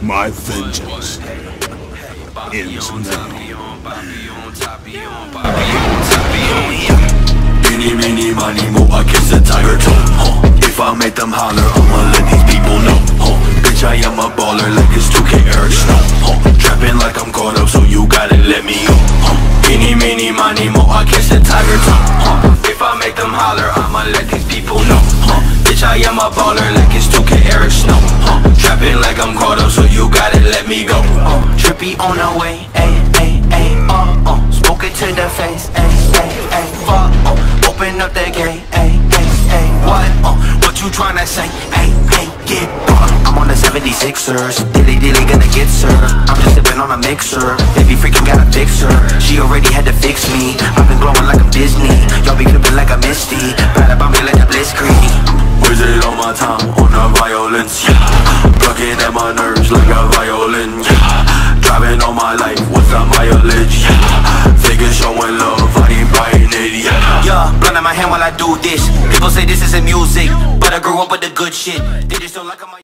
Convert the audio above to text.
My vengeance ends now. Eeny, meeny, miny, mo, I kiss a tiger toe huh. If I make them holler, I'ma let these people know huh. Bitch, I am a baller like it's 2K Eric Snow huh. Trapping like I'm caught up, so you gotta let me go huh. Eeny, meeny, miny, mo, I kiss a tiger toe huh. Bitch, I am a baller like it's 2K Eric Snow. Huh. Trapping like I'm caught up, so you gotta let me go. Uh, Trippy on the way, ayy, ayy, ayy, uh, uh. Smoke it to the face, ayy, ayy, ayy, fuck, uh. Open up the gate, ayy, ayy, ayy, what, uh. What you tryna say, ayy, ayy, get uh, I'm on the 76ers, dilly dilly gonna get served. I'm just sipping on a mixer, baby freaking got a fixer. She already had to fix me, I've been glowing like I'm Disney. Y'all be flipping like a Misty, bad about me like a Blitzkrieg my time, on the violence, yeah. Plucking at my nerves like a violin, yeah. Driving all my life, what's the mileage, yeah. Figure showing love, I ain't buying it, yeah. Yeah, blunt in my hand while I do this. People say this isn't music But I grew up with the good shit. They just don't like my